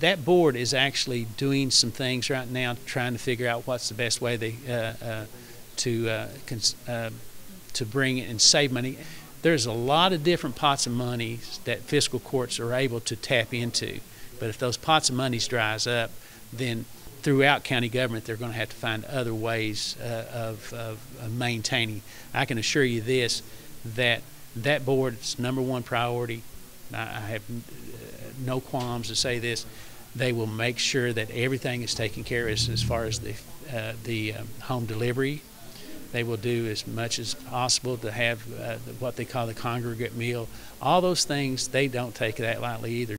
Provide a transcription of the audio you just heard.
that board is actually doing some things right now, trying to figure out what's the best way they uh, uh, to uh, uh, to bring it and save money. There's a lot of different pots of money that fiscal courts are able to tap into, but if those pots of monies dries up, then throughout county government they're going to have to find other ways uh, of, of maintaining. I can assure you this, that that board's number one priority. I, have uh, no qualms to say this. They will make sure that everything is taken care of as, as far as the uh, the um, home delivery. They will do as much as possible to have uh, what they call the congregate meal. All those things they don't take that lightly either.